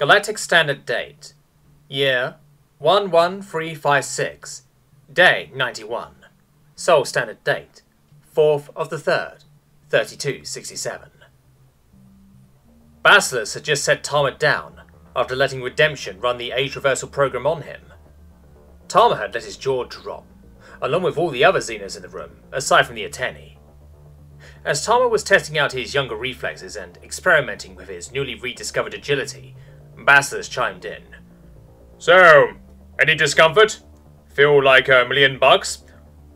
Galactic Standard Date. Year 11356. Day 91. Sol Standard Date. 4th of the 3rd, 3267. Basilisk had just set Tama down after letting Redemption run the age reversal program on him. Tama had let his jaw drop, along with all the other Xenos in the room, aside from the Ateni. As Tama was testing out his younger reflexes and experimenting with his newly rediscovered agility, Basilisk chimed in. So, any discomfort? Feel like a million bucks?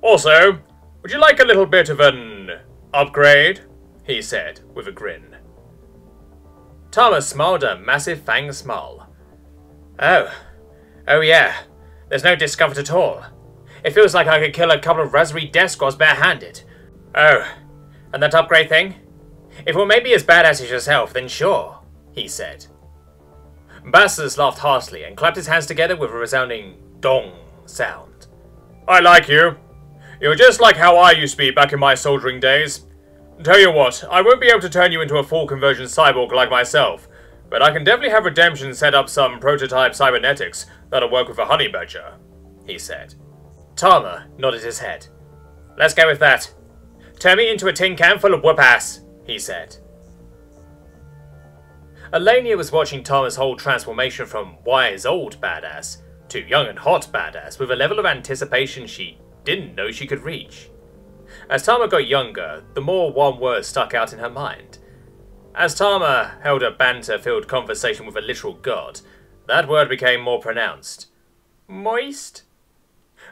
Also, would you like a little bit of an upgrade? He said, with a grin. Tama smiled a massive fang smile. Oh, oh yeah, there's no discomfort at all. It feels like I could kill a couple of Raspberry Death barehanded. Oh, and that upgrade thing? If it were maybe as badass as yourself, then sure, he said. Basilisk laughed heartily and clapped his hands together with a resounding dong sound. I like you. You're just like how I used to be back in my soldiering days. Tell you what, I won't be able to turn you into a full conversion cyborg like myself, but I can definitely have Redemption set up some prototype cybernetics that'll work with a honey badger, he said. Tama nodded his head. Let's go with that. Turn me into a tin can full of whoop ass, he said. Alania was watching Tama's whole transformation from wise old badass to young and hot badass with a level of anticipation she didn't know she could reach. As Tama got younger, the more one word stuck out in her mind. As Tama held a banter-filled conversation with a literal god, that word became more pronounced. Moist?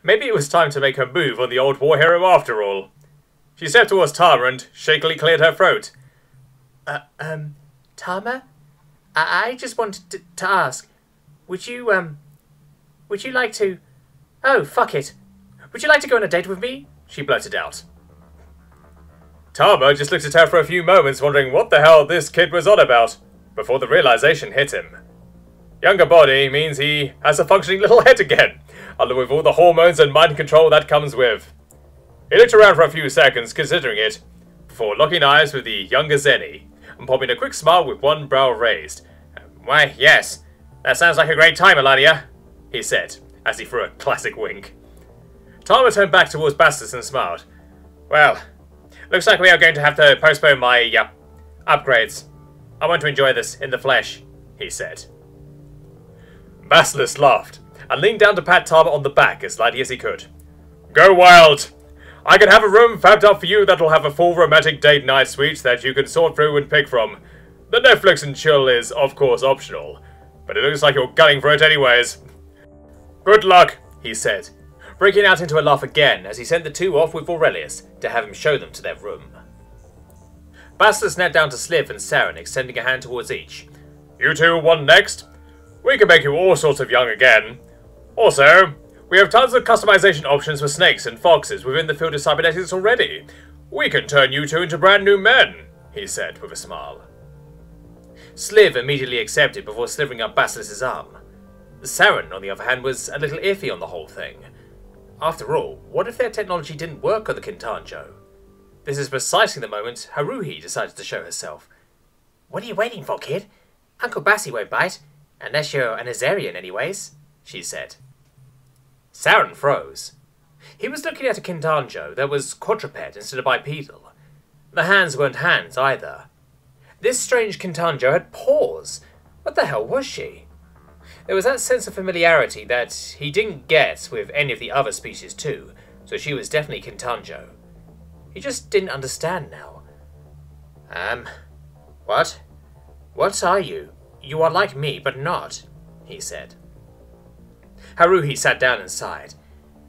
Maybe it was time to make her move on the old war hero after all. She stepped towards Tama and shakily cleared her throat. Uh, um, Tama? I, just wanted to, to ask, would you, um, would you like to... Oh, fuck it. Would you like to go on a date with me? She blurted out. Tama just looked at her for a few moments, wondering what the hell this kid was on about, before the realization hit him. Younger body means he has a functioning little head again, along with all the hormones and mind control that comes with. He looked around for a few seconds, considering it, before locking eyes with the younger Zenny, and popping a quick smile with one brow raised. Why, yes, that sounds like a great time, Alania, he said, as he threw a classic wink. Tama turned back towards Bastos and smiled. Well, looks like we are going to have to postpone my, uh, upgrades. I want to enjoy this in the flesh, he said. Basilisk laughed, and leaned down to pat Tama on the back as lightly as he could. Go wild! I can have a room fabbed up for you that'll have a full romantic date night suite that you can sort through and pick from. The Netflix and chill is, of course, optional, but it looks like you're gunning for it anyways. Good luck, he said, breaking out into a laugh again as he sent the two off with Aurelius to have him show them to their room. Basilisk knelt down to Sliv and Saren, extending a hand towards each. You two want next? We can make you all sorts of young again. Also, we have tons of customization options for snakes and foxes within the field of cybernetics already. We can turn you two into brand new men, he said with a smile. Sliv immediately accepted before slivering up Basilisk's arm. Saren, on the other hand, was a little iffy on the whole thing. After all, what if their technology didn't work on the Kintanjo? This is precisely the moment Haruhi decided to show herself. What are you waiting for, kid? Uncle Bassi won't bite, unless you're an Azarian anyways, she said. Saren froze. He was looking at a Kintanjo that was quadruped instead of bipedal. The hands weren't hands either. This strange Kintanjo had paws. What the hell was she? There was that sense of familiarity that he didn't get with any of the other species too, so she was definitely Kintanjo. He just didn't understand now. Um, what? What are you? You are like me, but not, he said. Haruhi sat down and sighed.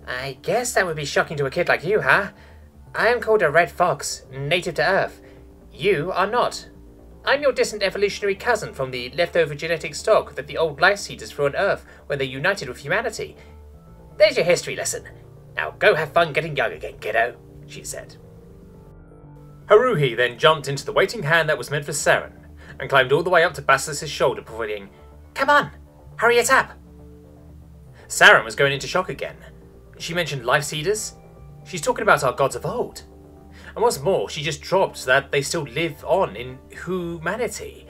I guess that would be shocking to a kid like you, huh? I am called a red fox, native to Earth. You are not. I'm your distant evolutionary cousin from the leftover genetic stock that the old life eaters threw on Earth when they united with humanity. There's your history lesson. Now go have fun getting young again, kiddo, she said. Haruhi then jumped into the waiting hand that was meant for Saren, and climbed all the way up to Basilisk's shoulder, providing, Come on, hurry it up. Saren was going into shock again. She mentioned life seeders. She's talking about our gods of old. And what's more, she just dropped that they still live on in humanity.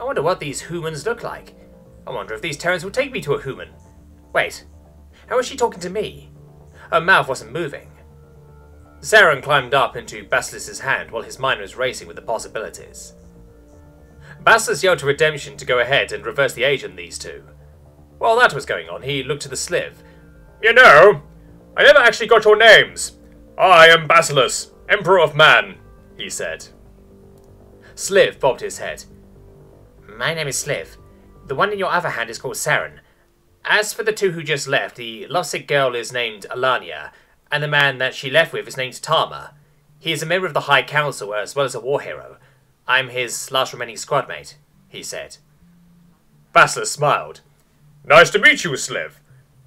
I wonder what these humans look like. I wonder if these Terrans will take me to a human. Wait, how is she talking to me? Her mouth wasn't moving. Saren climbed up into Basilisk's hand while his mind was racing with the possibilities. Basilisk yelled to Redemption to go ahead and reverse the age on these two. While that was going on, he looked to the Sliv. You know, I never actually got your names. I am Basilisk, Emperor of Man, he said. Sliv bobbed his head. My name is Sliv. The one in your other hand is called Saren. As for the two who just left, the lovesick girl is named Alania, and the man that she left with is named Tama. He is a member of the High Council as well as a war hero. I'm his last remaining squad mate, he said. Basilisk smiled. Nice to meet you, Sliv.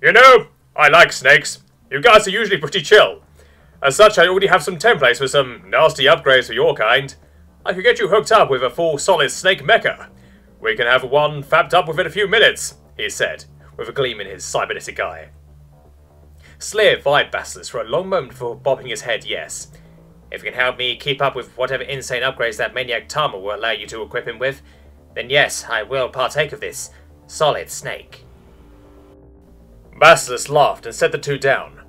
You know, I like snakes. You guys are usually pretty chill. As such, I already have some templates for some nasty upgrades for your kind. I could get you hooked up with a full solid snake mecha. We can have one fabbed up within a few minutes, he said, with a gleam in his cybernetic eye. Sliv eyed Basilisk for a long moment before bobbing his head yes. If you can help me keep up with whatever insane upgrades that maniac Tama will allow you to equip him with, then yes, I will partake of this solid snake. Basilisk laughed and set the two down.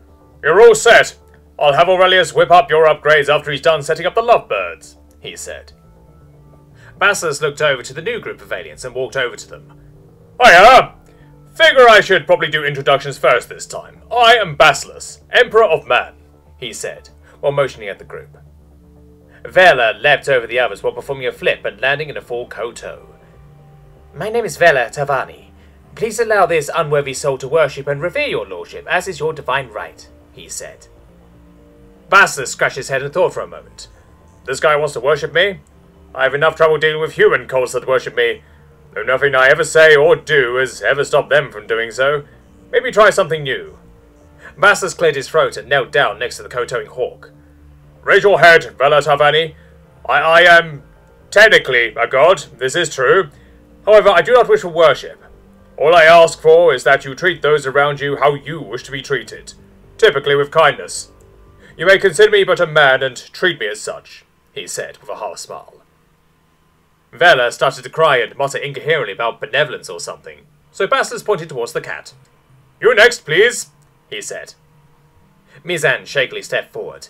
You're all set. I'll have Aurelius whip up your upgrades after he's done setting up the lovebirds, he said. Basilisk looked over to the new group of aliens and walked over to them. Hiya! Figure I should probably do introductions first this time. I am Basilisk, Emperor of Man, he said, while motioning at the group. Vela leapt over the others while performing a flip and landing in a full kowtow. My name is Vela Tavani. Please allow this unworthy soul to worship and revere your lordship, as is your divine right, he said. Basilisk scratched his head and thought for a moment. This guy wants to worship me? I have enough trouble dealing with human cults that worship me, though nothing I ever say or do has ever stopped them from doing so. Maybe try something new. Basilisk cleared his throat and knelt down next to the kowtowing hawk. Raise your head, Vela Tavani. I, I am technically a god, this is true. However, I do not wish for worship. All I ask for is that you treat those around you how you wish to be treated, typically with kindness. You may consider me but a man and treat me as such, he said with a half smile. Vela started to cry and mutter incoherently about benevolence or something, so Basilisk pointed towards the cat. You next, please, he said. Mizan shakily stepped forward.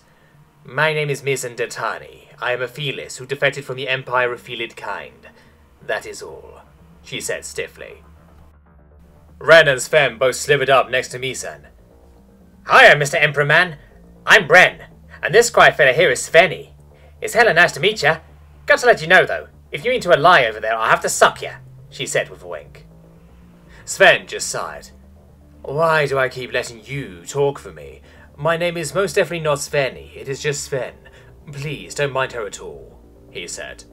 My name is Mizan Detani. I am a Felis who defected from the Empire of Felid kind. That is all, she said stiffly. Ren and Sven both slivered up next to Mizan. Hiya, Mr. Emperor Man. I'm Bren, and this quiet fella here is Svenny. It's hella nice to meet ya. Got to let you know, though, if you into a lie over there, I'll have to suck ya, she said with a wink. Sven just sighed. Why do I keep letting you talk for me? My name is most definitely not Svenny, it is just Sven. Please, don't mind her at all, he said.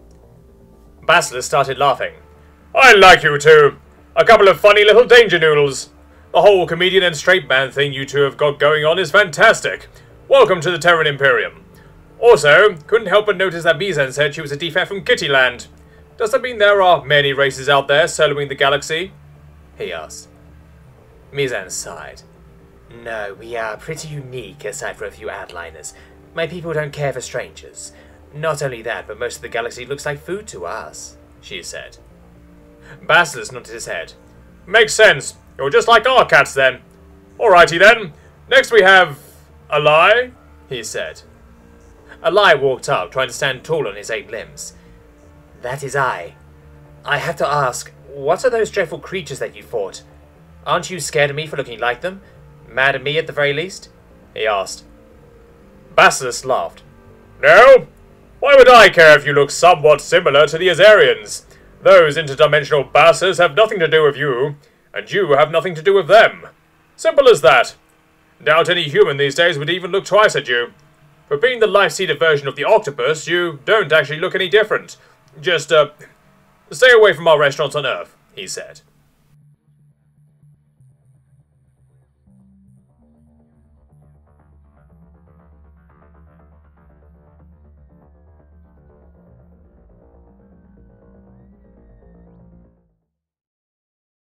Basilisk started laughing. I like you too. A couple of funny little danger noodles. The whole comedian and straight man thing you two have got going on is fantastic. Welcome to the Terran Imperium. Also, couldn't help but notice that Mizan said she was a defect from Kittyland. Does that mean there are many races out there soloing the galaxy? He asked. Mizan sighed. No, we are pretty unique aside from a few outliners. My people don't care for strangers. Not only that, but most of the galaxy looks like food to us, she said. Basilisk nodded his head. Makes sense. You're just like our cats then. Alrighty then. Next we have... a lie. He said. A lie walked up, trying to stand tall on his eight limbs. That is I. I have to ask, what are those dreadful creatures that you fought? Aren't you scared of me for looking like them? Mad at me at the very least? He asked. Basilisk laughed. No? Why would I care if you look somewhat similar to the Azarians? Those interdimensional bastards have nothing to do with you, and you have nothing to do with them. Simple as that. Doubt any human these days would even look twice at you. For being the life-seeded version of the octopus, you don't actually look any different. Just, uh, stay away from our restaurants on Earth, he said.